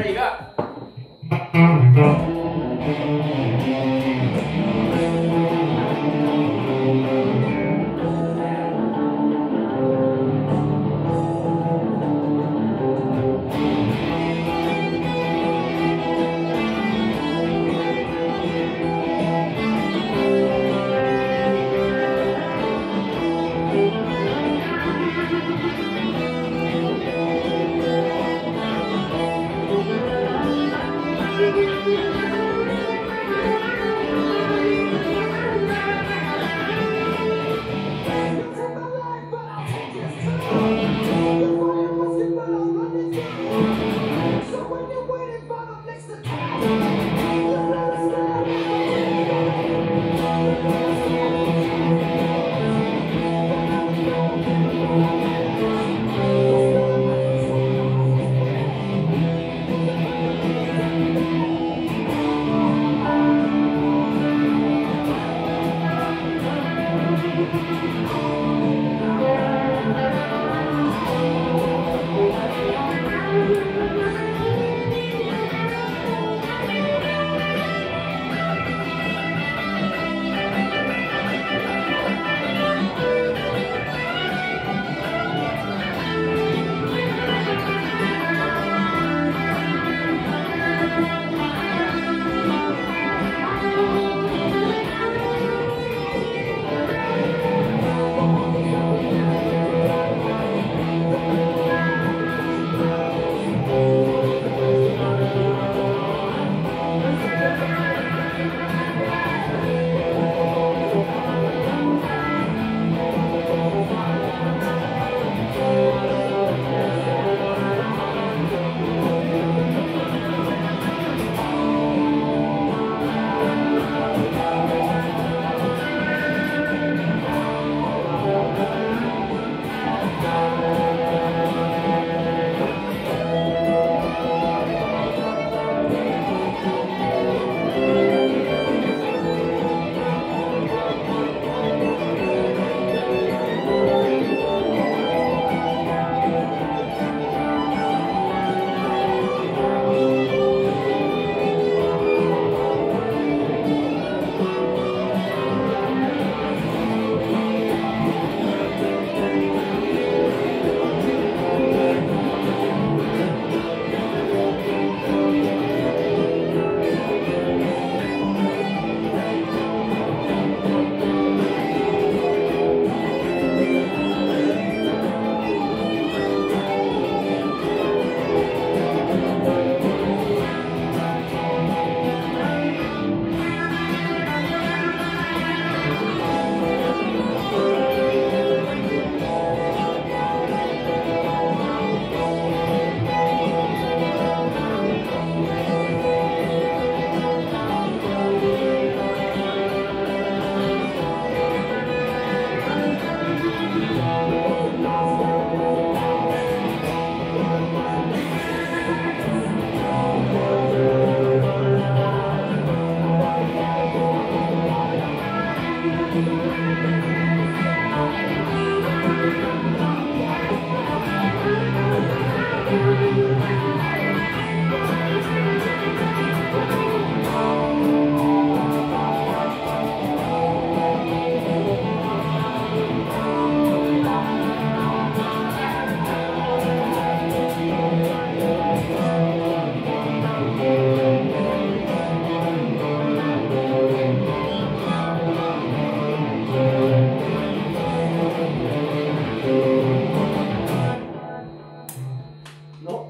What you got? Música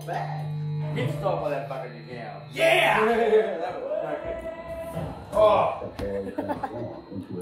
Not bad. Hit stop with that fucking jam. Yeah! that was fucking. Oh. Into